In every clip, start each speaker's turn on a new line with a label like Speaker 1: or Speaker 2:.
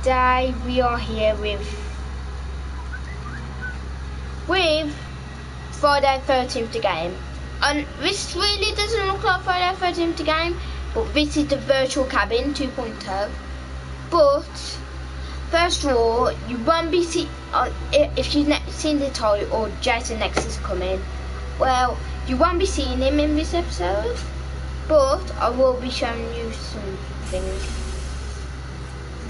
Speaker 1: today we are here with with Friday 13th game. And this really doesn't look like Friday 13th game, but this is the virtual cabin 2.0. But first of all, you won't be see uh, if you've seen the title or Jason X is coming. Well, you won't be seeing him in this episode, but I will be showing you some things.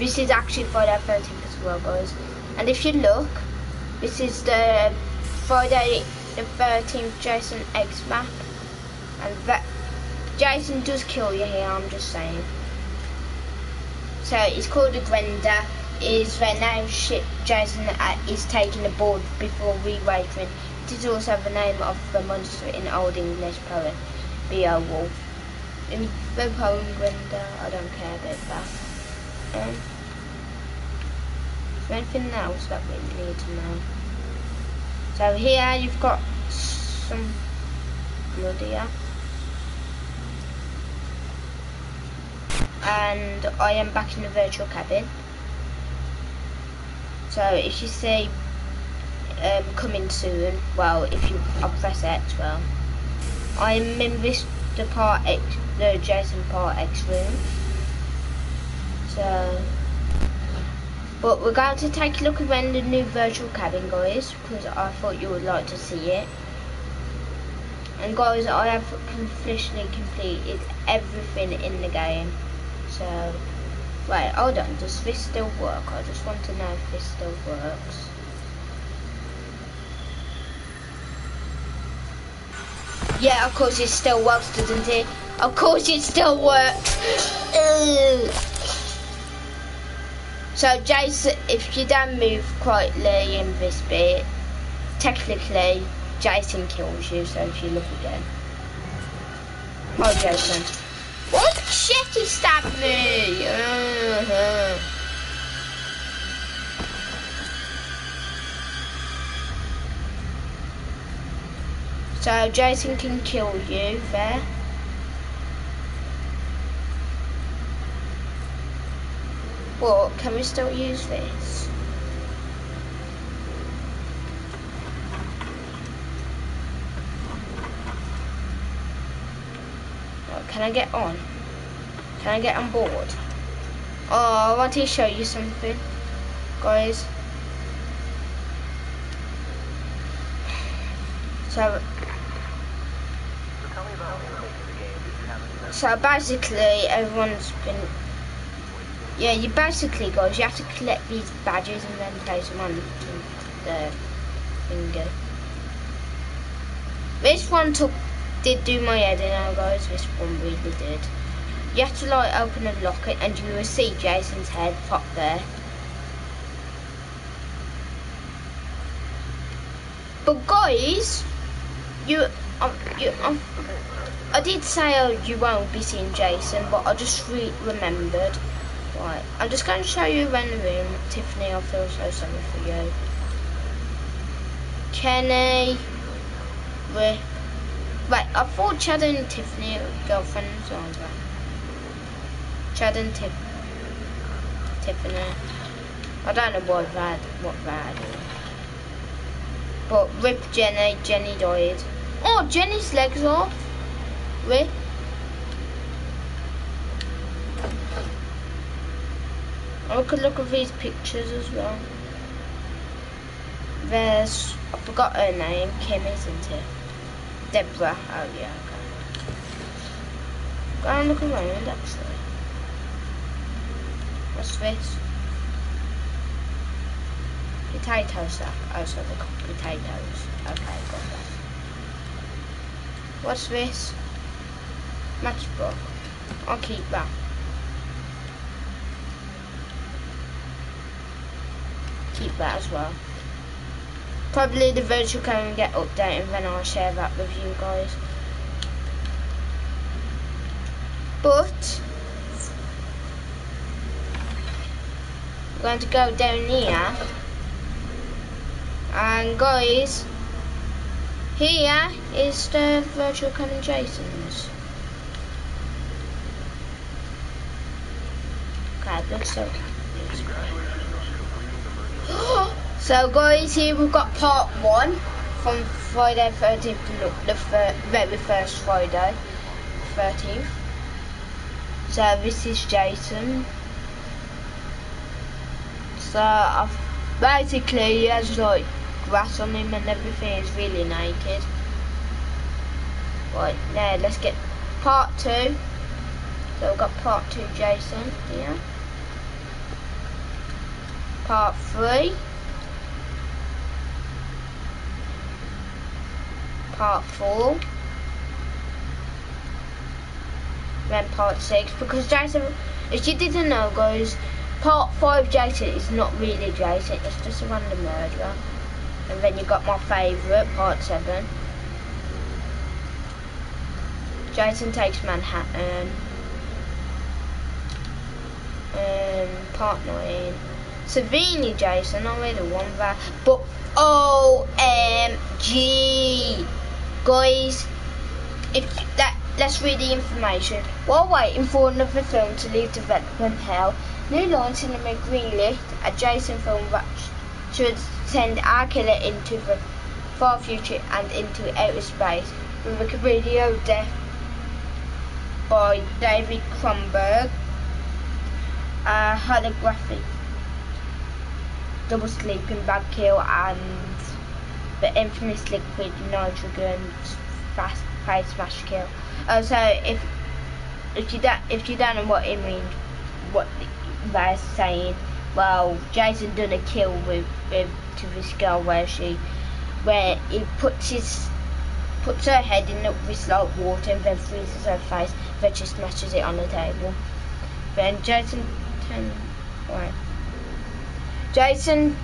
Speaker 1: This is actually 13th as well, guys. And if you look, this is the Friday the 13th Jason X map. And that Jason does kill you here, I'm just saying. So it's called the Grendel. Is the name ship Jason is taking the board before rewriting. It is also the name of the monster in Old English poet, Beowulf. In the poem Grendel, I don't care about that. Um, anything else that we need to know? So here you've got some blood here. And I am back in the virtual cabin. So if you see um, coming soon, well if you I'll press X well. I'm in this the part X the Jason part X room. So but we're going to take a look around the new virtual cabin, guys, because I thought you would like to see it. And guys, I have officially completed everything in the game. So, wait, hold on, does this still work? I just want to know if this still works. Yeah, of course it still works, doesn't it? Of course it still works. So Jason, if you don't move quietly in this bit, technically Jason kills you. So if you look again, oh Jason, what shit he stabbed me? Uh -huh. So Jason can kill you there. But can we still use this? Oh, can I get on? Can I get on board? Oh, I want to show you something, guys. So, so basically, everyone's been yeah, you basically guys, you have to collect these badges and then place them on the finger. This one took did do my head in guys, this one really did. You have to like open a locket and you will see Jason's head pop there. But guys, you, um, you, um, I did say oh, you won't be seeing Jason, but I just re remembered. Right, I'm just going to show you room. Tiffany, I feel so sorry for you. Kenny, Rick. Right, I thought Chad and Tiffany were girlfriends, aren't? Chad and Tiff Tiffany. I don't know what that what that is. But Rip Jenny, Jenny died. Oh, Jenny's legs off. Rip. I could look at these pictures as well. There's, I forgot her name, Kim, isn't it? Deborah, oh yeah, okay. Go and look around actually. What's this? Potato sack. Oh, so they got potatoes. Okay, got that. What's this? Matchbook. I'll keep that. Keep that as well. Probably the virtual can get updated and then I'll share that with you guys. But we're going to go down here and guys here is the virtual cannon Jason's. Okay, looks so So guys, here we've got part one from Friday 13th, the very first Friday 13th. So this is Jason. So I've basically he has like grass on him and everything. He's really naked. Right now let's get part two. So we've got part two Jason here. Part three. Part four. Then part six because Jason if you didn't know guys part five Jason is not really Jason, it's just a random murderer. And then you got my favourite, part seven. Jason takes Manhattan. Um, part nine. Savini Jason, I really want that. But OMG! Guys, if that let's read the information. While waiting for another film to leave development hell, New Line Cinema greenlit a Jason film that should send our killer into the far future and into outer space with a video death by David Cronenberg, a holographic double sleeping bag kill and the infamous liquid nitrogen fast face smash kill. Uh, so if if you don't if you don't know what it means, what they're saying, well, Jason done a kill with, with to this girl where she where he puts his puts her head in this like water and then freezes her face, then she smashes it on the table. Then Jason ten right. Jason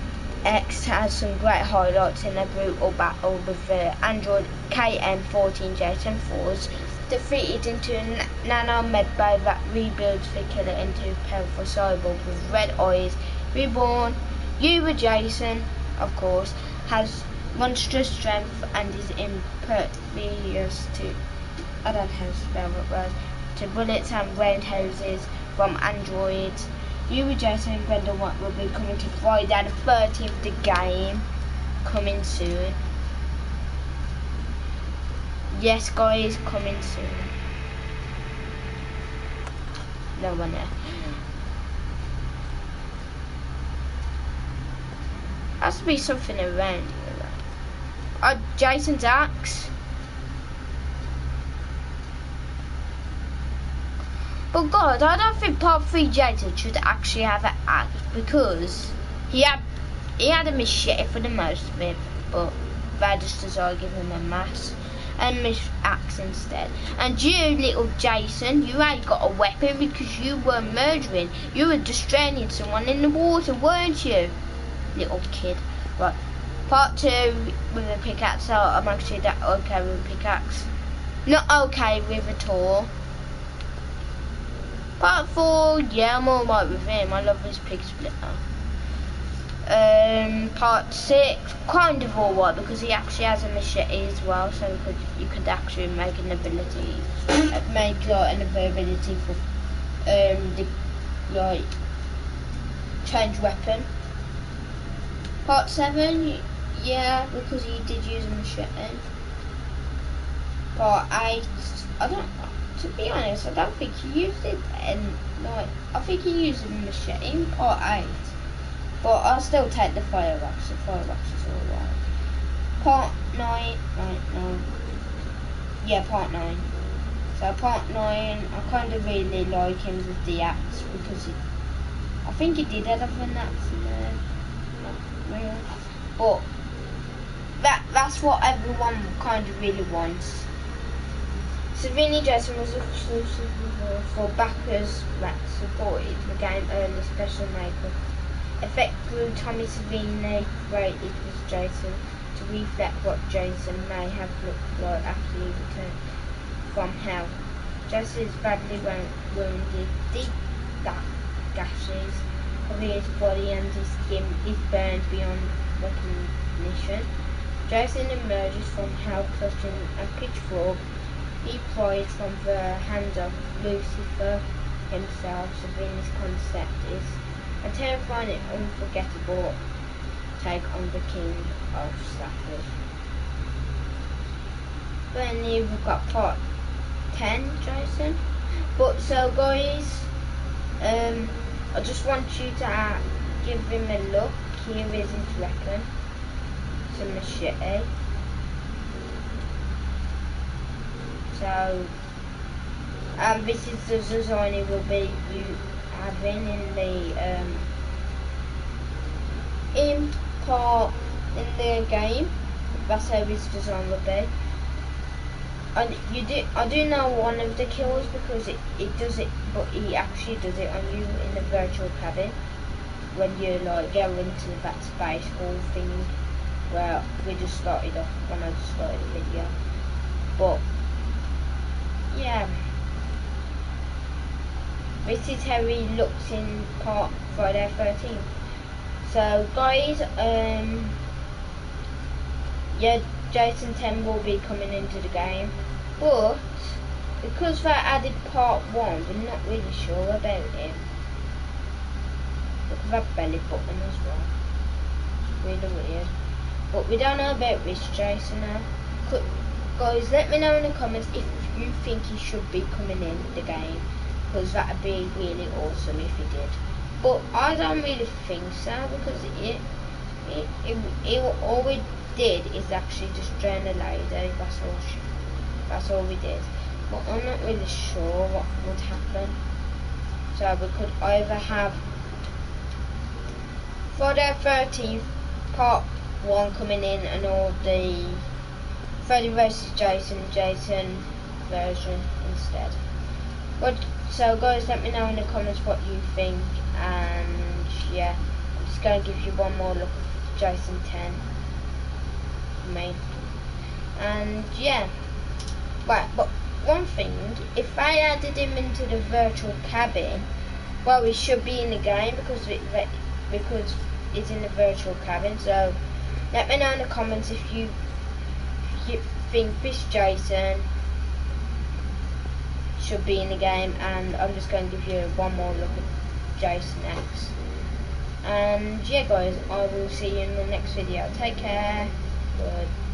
Speaker 1: X has some great highlights in a brutal battle with the android KM14 Jason Force defeated into a nano medbay that rebuilds the killer into a powerful cyborg with red eyes. Reborn, Uber Jason, of course, has monstrous strength and is impervious to I don't know how to spell that word to bullets and roundhouses from androids. You, Jason and Brenda will be coming to Friday the 13th the game coming soon. Yes guys, coming soon. No one there. Has to be something around here. Uh, Jason's axe. But God, I don't think Part 3 Jason should actually have an axe because he had he had a machete for the most of it, but they are give him a mass and miss axe instead. And you, little Jason, you ain't got a weapon because you were murdering. You were destroying someone in the water, weren't you? Little kid. Right. Part two with a pickaxe, so I'm actually that okay with a pickaxe. Not okay with a tool. Part four, yeah, I'm alright with him. I love his pig splitter. Um, part six, kind of alright because he actually has a machete as well, so you could, you could actually make an ability, make like an ability for um the like change weapon. Part seven, yeah, because he did use a machete. Part 8, I don't, to be honest, I don't think he used it and like, I think he used a machete part 8. But I'll still take the fireworks. the fire axe is alright. Part 9, right, no. Yeah, part 9. So part 9, I kind of really like him with the axe because he, I think he did have an axe in there. Not really. But that that's what everyone kind of really wants. Savini Jason was exclusive for backers that supported the game a special makeup. Effect grew Tommy Savini rated was Jason to reflect what Jason may have looked like after he returned from hell. Jason is badly wounded, deep gashes of his body and his skin is burned beyond recognition. Jason emerges from hell clutching a pitchfork he pried from the hands of Lucifer himself. Savini's concept is a terrifying and unforgettable take on the King of Stafford. Then you've got part 10, Jason. But so guys, um, I just want you to uh, give him a look. Here is his weapon. It's a machete. So, um, this is the design it will be you having in the um, in part in the game. That's how his design will be. And you do, I do know one of the kills because it, it does it, but he actually does it on you in the virtual cabin when you like go into that space hall thing where we just started off when I just started the video. But yeah, this is how he looks in part Friday 13th. So guys, um, yeah, Jason 10 will be coming into the game, but because they added part 1, we're not really sure about him. Look at that belly button as well. It's really weird. But we don't know about this Jason now. Guys, let me know in the comments if you think he should be coming in the game, because that would be really awesome if he did. But I don't really think so, because it, it, it, it all we did is actually just drain a lady. Eh? That's all. That's all we did. But I'm not really sure what would happen. So we could either have Friday 13th part one coming in and all the Freddy vs Jason Jason version instead. But so guys, let me know in the comments what you think, and yeah, I'm just gonna give you one more look at Jason 10 me. And yeah, but but one thing, if I added him into the virtual cabin, well, he should be in the game because it, because it's in the virtual cabin. So let me know in the comments if you, if you think this Jason should be in the game, and I'm just going to give you one more look at Jason X. And yeah, guys, I will see you in the next video. Take care. Goodbye.